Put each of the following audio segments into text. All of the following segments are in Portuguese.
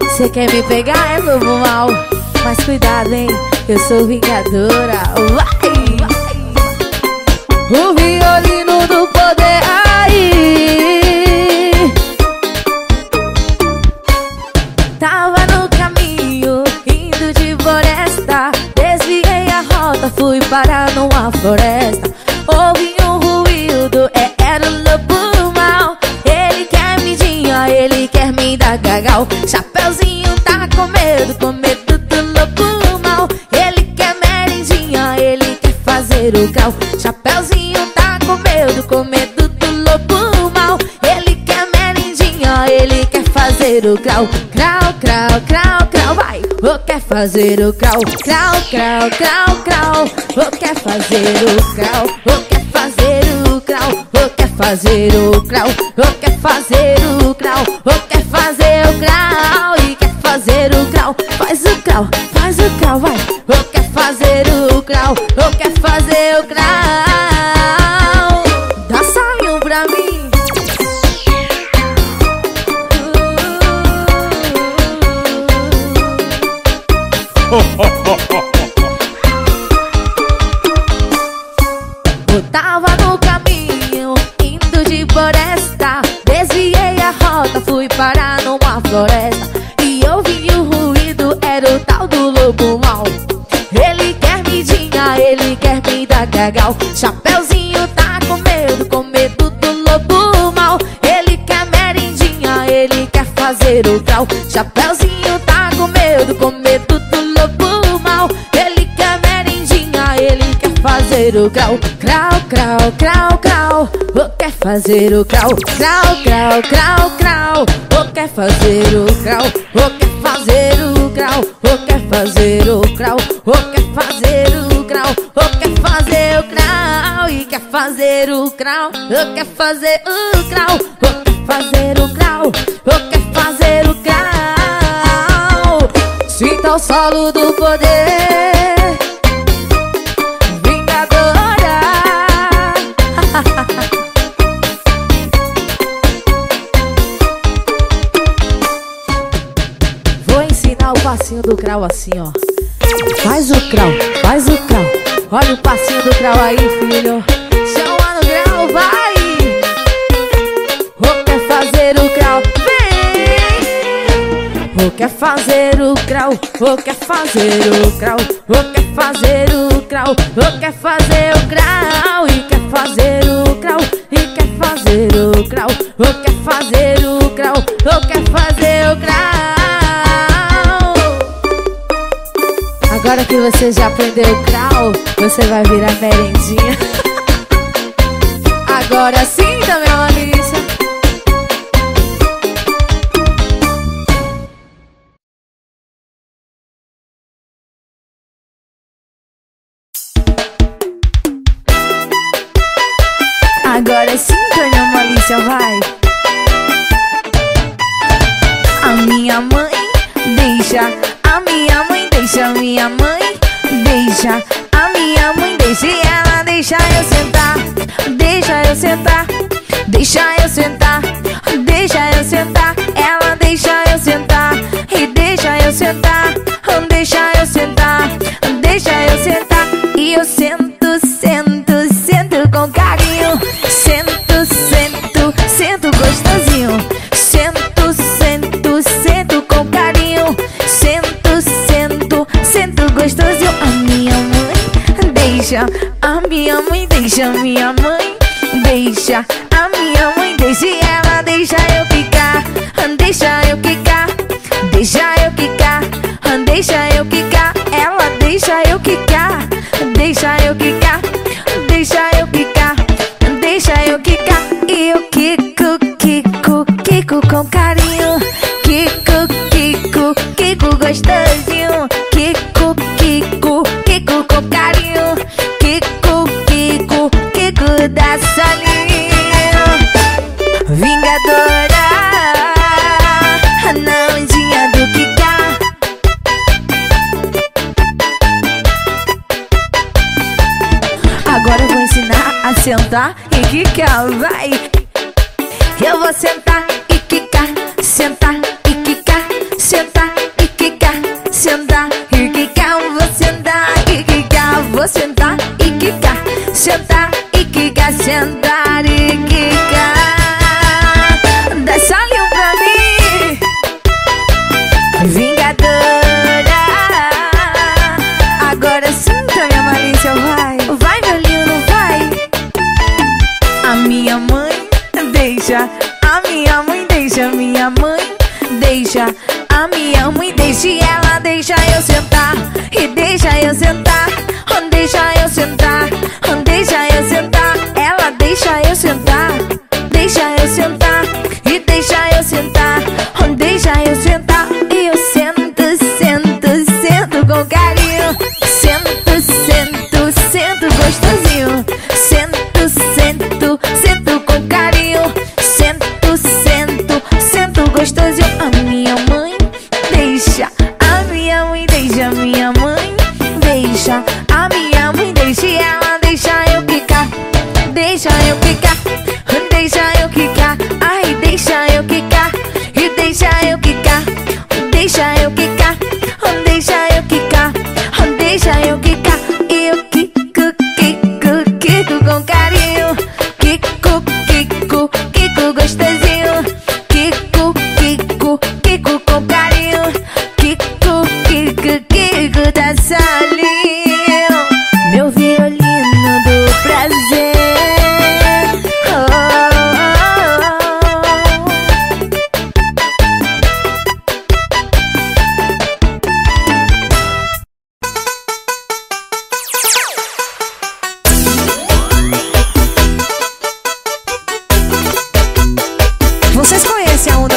Você quer me pegar? É lobo mal. Mas cuidado, hein, eu sou vingadora. Vai! Fazer o grau Grau, grau, grau, grau, vai Ou quer fazer o grau Grau, grau, grau, grau Ou quer fazer o grau Ou quer fazer o grau Ou quer fazer o grau Ou quer fazer o grau Ou quer fazer o grau E quer fazer o grau Faz o grau, faz o grau, vai Ou quer fazer o grau Ou quer fazer o grau gagal Chapeuzinho tá com medo, com medo do lobo mal Ele quer merendinha, ele quer fazer o grau. Chapeuzinho tá com medo, com medo do lobo mal Ele quer merendinha, ele quer fazer o grau. Grau, grau, grau, grau. Ou quer fazer o grau. Grau, grau, grau, grau. Ou quer fazer o grau. Ou quer fazer o grau. Ou quer fazer o grau. Quer grau E quer fazer o grau. Ou quer fazer o grau. Ou quer fazer o grau. Ou quer fazer o grau. Sinta o solo do poder. Vingadora. Vou ensinar o passinho do crau assim, ó Faz o crau, faz o crau Olha o passinho do crau aí, filho. Chama no grau, vai. Ou quer fazer o crau, vem. Ou quer fazer o grau, ou quer fazer o grau, ou quer fazer o grau, ou quer fazer o grau, e quer fazer o grau, e quer fazer o grau, ou quer fazer o grau, ou quer fazer o grau. Você já aprendeu o grau, você vai virar merendinha. Agora sim, também, Larissa. Agora sim, Tânia Malícia, vai. Deixa, a minha mãe deixa ela deixa eu sentar, deixa eu sentar, deixa eu sentar, deixa eu sentar, ela deixa eu sentar e deixa eu sentar, deixa eu sentar, tá? E que que ela vai?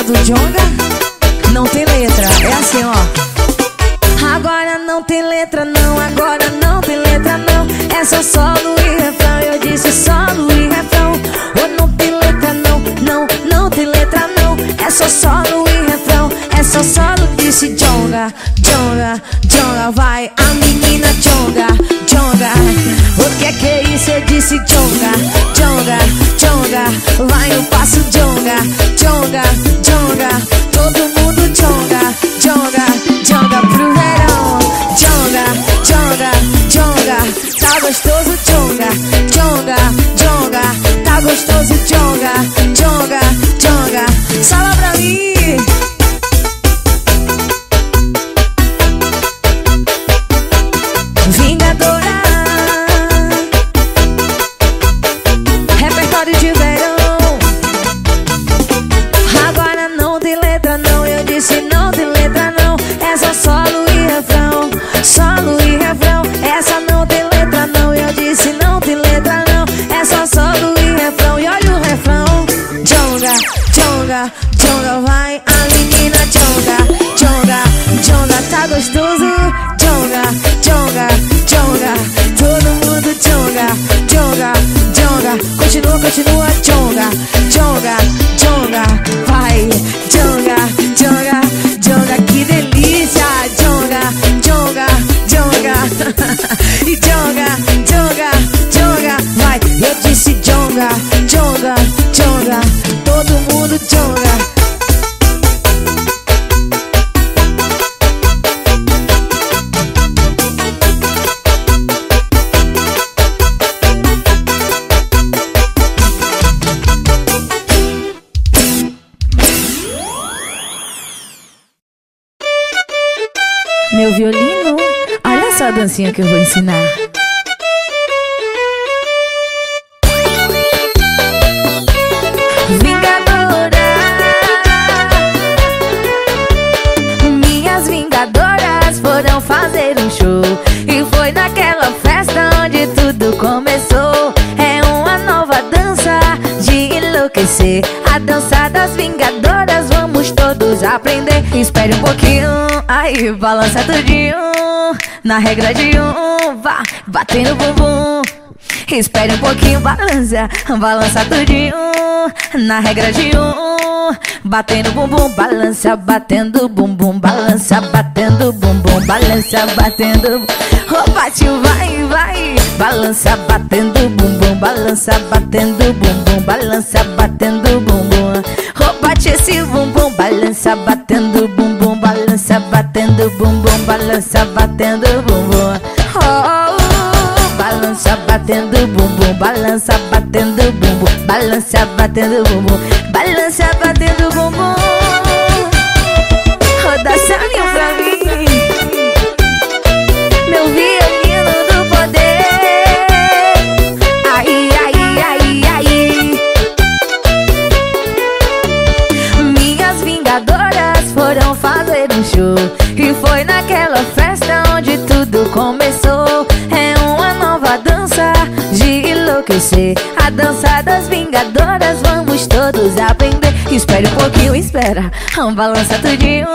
tu joga gostoso tchonga yoga, vai, yoga, yoga, yoga, qué delicia, yoga, yoga, yoga. dancinha que eu vou ensinar. Vingadora, minhas vingadoras foram fazer um show e foi naquela festa onde tudo começou. É uma nova dança de enlouquecer, a dança das vingadoras. Vamos todos aprender. Espere um pouquinho, aí balança tudo de um na regra de um, vá batendo bumbum. Espere um pouquinho, balança, balança tudinho, na regra de um, batendo bumbum, balança, batendo bumbum, balança, batendo bumbum, balança, batendo. Opa, tio, vai, vai, balança, batendo bumbum, balança, batendo bumbum, balança, batendo bumbum. Opa, esse bumbum, balança, batendo bumbum, balança, batendo bumbum balança batendo bumbum. Oh, balança batendo bumbum, balança batendo bumbum, balança batendo bumbum, balança batendo enlouquecer A dança das vingadoras, vamos todos aprender. Espere um pouquinho, espera, balança tudinho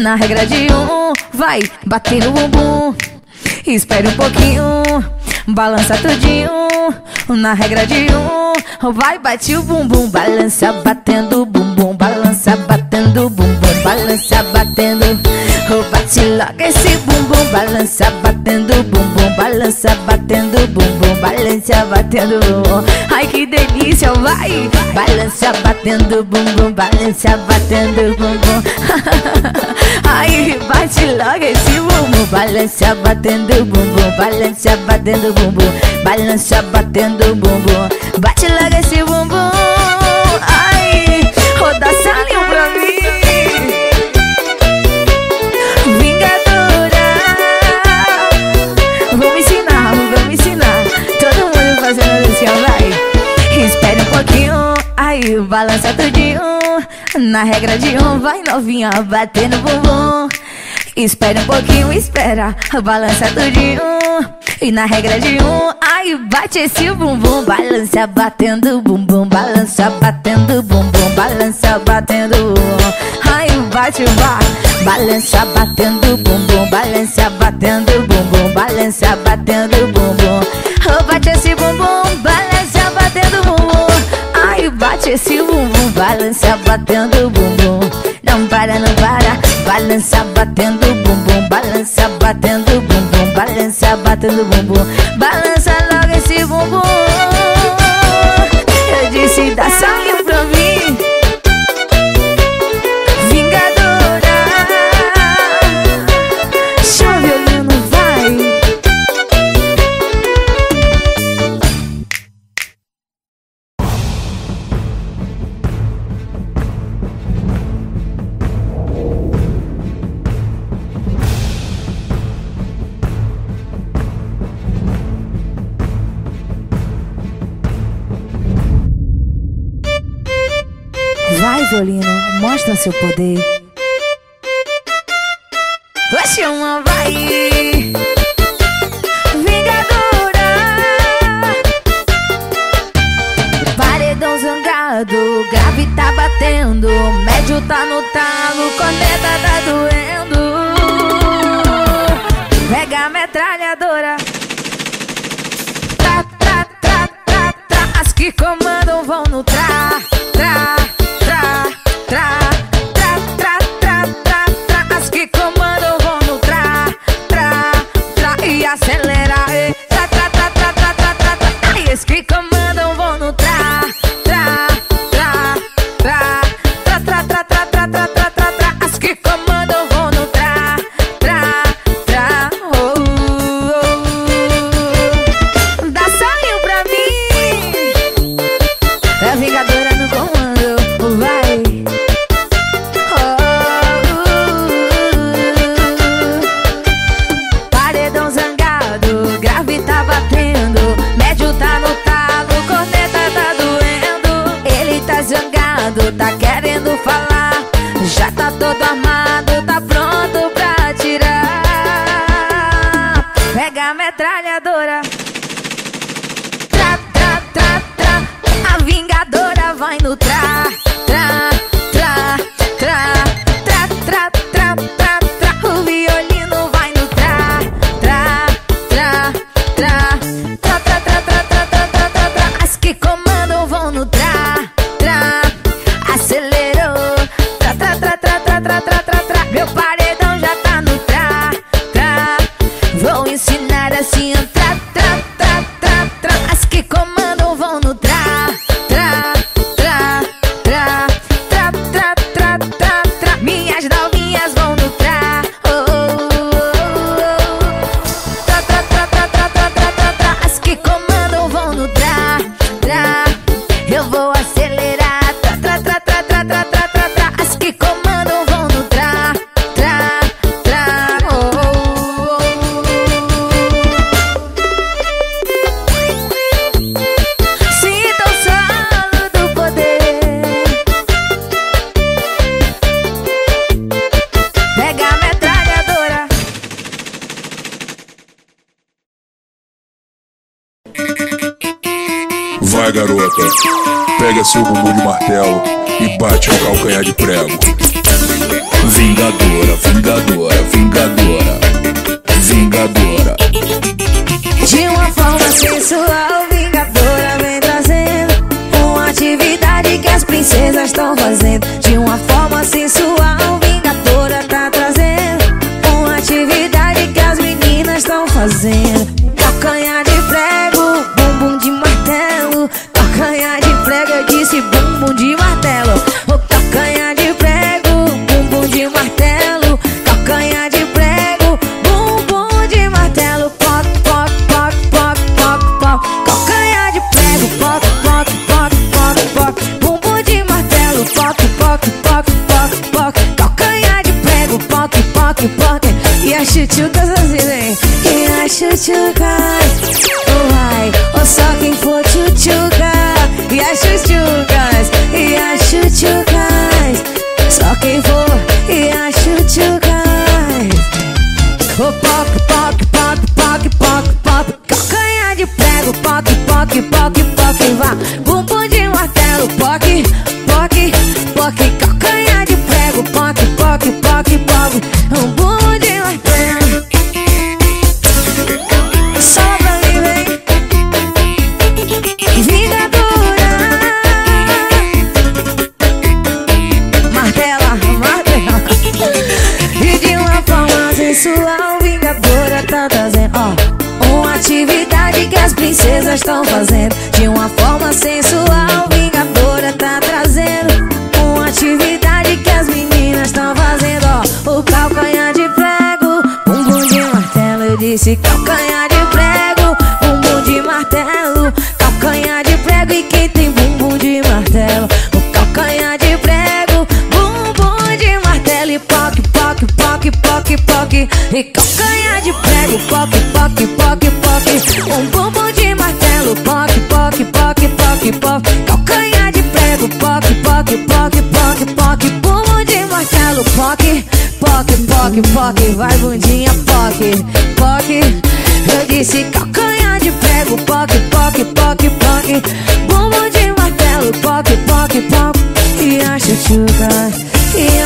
Na regra de um, vai bater no bumbum. Espere um pouquinho, balança tudinho Na regra de um, vai bate o bumbum Balança batendo o bumbum, balança batendo o bumbum Balança batendo, bate logo esse bumbum Balança batendo balança batendo bumbum Balança batendo bumbum, ai que delícia, vai! Balança batendo bumbum, balança batendo bumbum. Ai, bate logo esse bumbum. Balança batendo bumbum Balança batendo bumbum. Balança batendo bumbum. Bate logo esse bumbum. Ai, roda balança tudinho Na regra de um, vai novinha Bater no bumbum. Espere um pouquinho, espera Balança tudinho E na regra de um Aí, bate esse bumbum. Balança batendo bumbum Balança batendo bumbum Balança batendo bumbum. Ai, bate, vai Balança batendo bumbum Balança batendo bumbum Balança batendo bumbum. Oh, bate esse bumbum Balança batendo Ai, bate esse bumbum Balança batendo bumbum. Não para, não para Balança batendo bumbum. Balança batendo bumbum Balança batendo bumbum. Balança logo esse bumbum seu poder. Pega seu bumbum de martelo e bate no calcanhar de prego. Vingadora, vingadora, vingadora, vingadora. De uma forma sensual, vingadora vem trazendo uma atividade que as princesas estão fazendo. De uma forma sensual, E calcanhar de prego. Poc, poc, poc, poc Um bumbum de martelo. Poc, poc, poc, poc, poc Calcanhar de prego. Poc, poc, poc, poc, poc Bumbum de martelo. Poc, poc, poc, poc Vai bundinha, poc, poc Eu disse calcanhar de prego. Poc, poc, poc, poc Bumbum de martelo. Poc, poc, poc E a chuchuca E a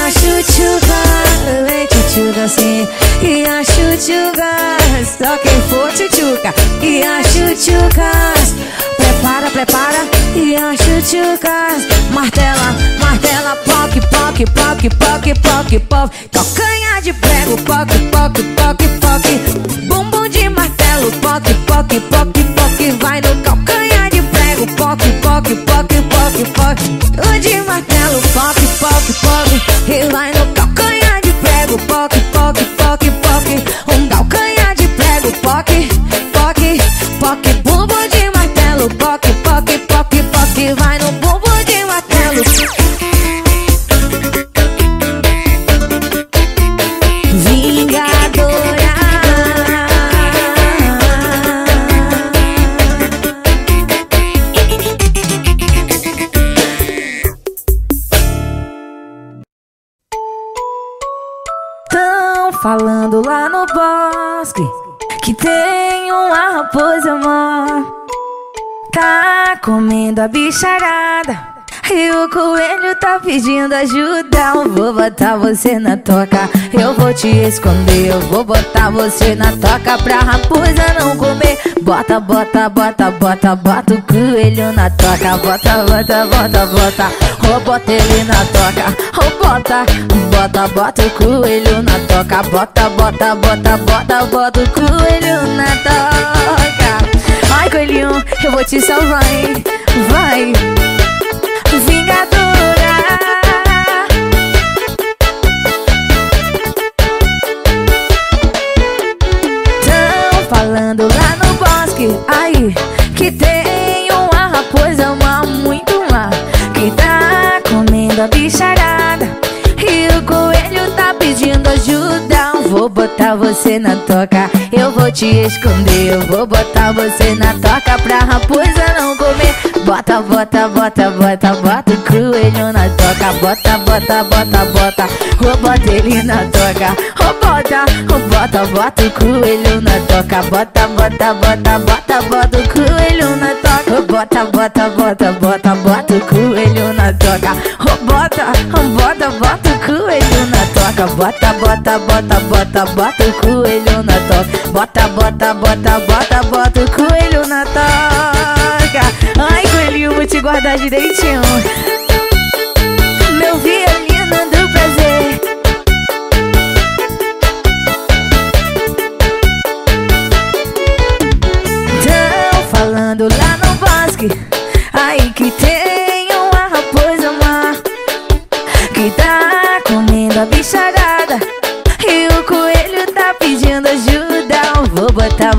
a chuchuca Só quem for chuchuca E a chuchucas Prepara, prepara E a chuchucas Martela, martela Poc, poc, poc, poc, poc, poc Calcanhar de prego Poc, poc, poc, poc Bumbum de martelo poc, poc, poc falando lá no bosque que tem uma raposa amor. Tá comendo a bicharada. E o coelho tá pedindo ajuda. Eu vou botar você na toca. Eu vou te esconder. Eu vou botar você na toca pra raposa não comer. Bota, bota, bota, bota, bota o coelho na toca. Bota, bota, bota, bota. Ou bota ele na toca. Ou bota, bota, bota o coelho na toca. Bota, bota, bota, bota, bota o coelho na toca. Ai, coelhinho, eu vou te salvar, hein? Vai. Vingadora Tão falando lá no bosque Aí que tem uma raposa má, muito má Que tá comendo a bicharada E o coelho tá pedindo ajuda Vou botar você na toca. Eu vou te esconder Eu vou botar você na toca Pra raposa não Bota, bota, bota, bota, bota o coelho na toca Bota, bota, bota, bota Ou bota ele na toca Ou bota, bota, bota o coelho na toca Bota, bota, bota, bota, bota o coelho na toca Bota, bota, bota, bota, bota o coelho na toca. Bota, bota, bota o coelho na toca. Bota, bota, bota, bota, bota o coelho na toca. Bota, bota, bota, bota, bota o coelho na toca. Guardar direitinho. Meu violino do prazer. Tão falando lá no bosque Aí que tem uma raposa má Que tá comendo a bicharada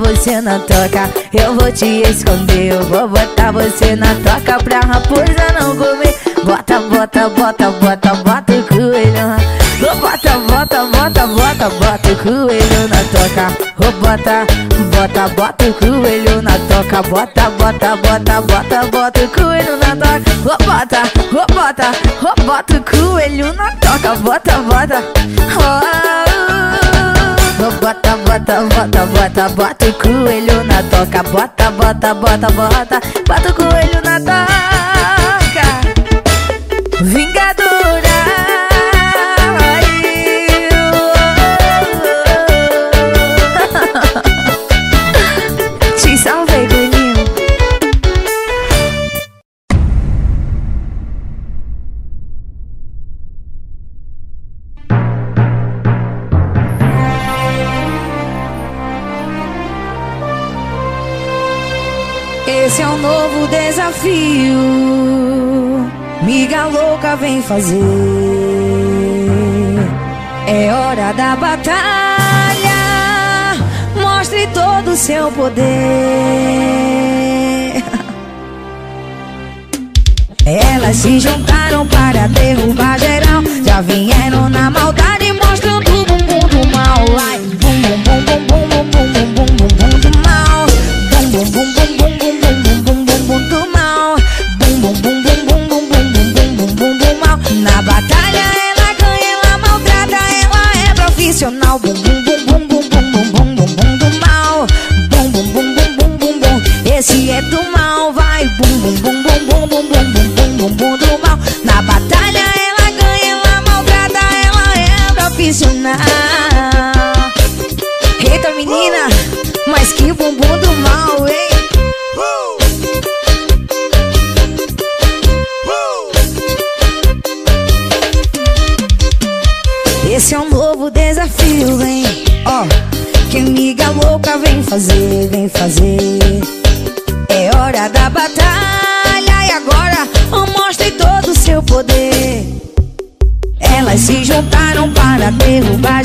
você na toca Eu vou te esconder Eu vou botar você na toca Pra raposa não comer. Bota, bota, bota, bota, bota o coelho Bota, bota, bota, bota, bota o coelho na toca bota, bota, bota o coelho na toca Bota, bota, bota, bota, bota o coelho na toca bota, bota, oh, bota o coelho na toca Bota, bota, oh, oh, bota, bota, bota, bota, bota o coelho na toca. Bota, bota, bota, bota, bota o coelho na Esse é um novo desafio Miga louca vem fazer É hora da batalha Mostre todo o seu poder Elas se juntaram para derrubar geral Já vieram na maldade mostrando o bumbum do mal Ai, bum bum bum bum bum bum bum bum bum bum do mal bum bum bum bum bum é profissional Bum bum bum bum bum bum bum bum bum bum do mal Bum bum bum bum bum bum bum Esse é do mal, vai Bum bum bum bum bum bum bum bum bum bum bum derrubar